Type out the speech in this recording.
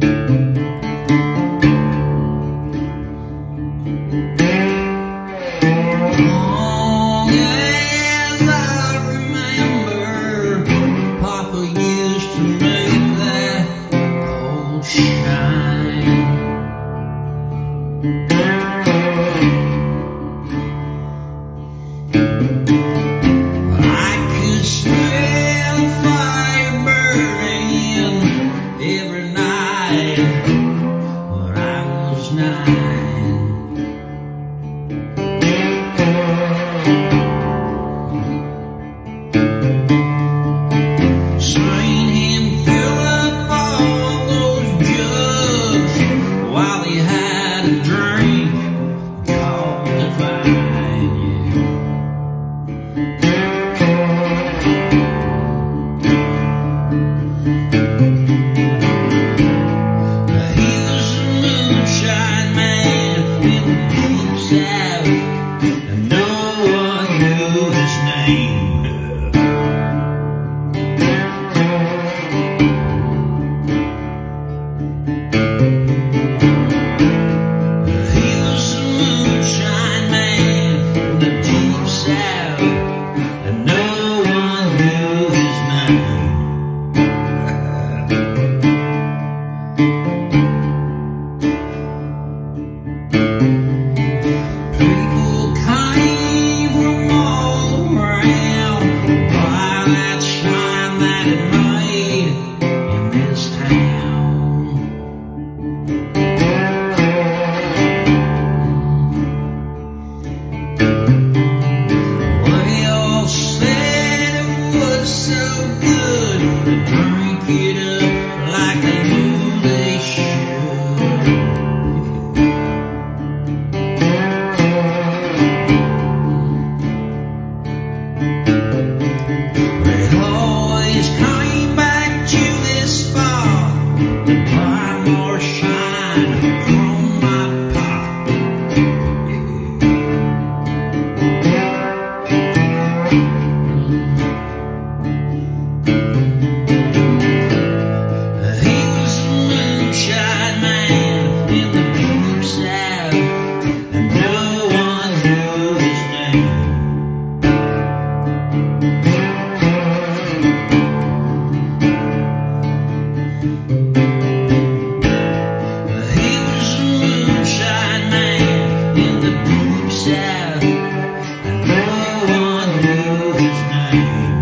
Música People spot more shine from my his